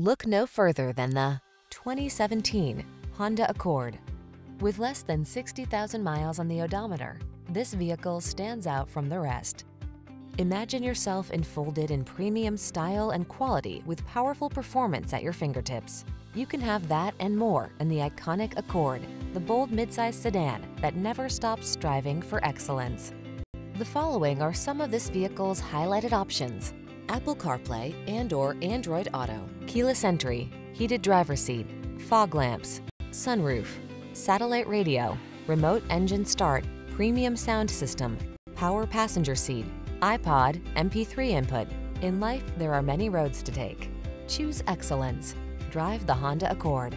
Look no further than the 2017 Honda Accord. With less than 60,000 miles on the odometer, this vehicle stands out from the rest. Imagine yourself enfolded in premium style and quality with powerful performance at your fingertips. You can have that and more in the iconic Accord, the bold midsize sedan that never stops striving for excellence. The following are some of this vehicle's highlighted options. Apple CarPlay and or Android Auto, keyless entry, heated driver seat, fog lamps, sunroof, satellite radio, remote engine start, premium sound system, power passenger seat, iPod, MP3 input. In life, there are many roads to take. Choose excellence. Drive the Honda Accord.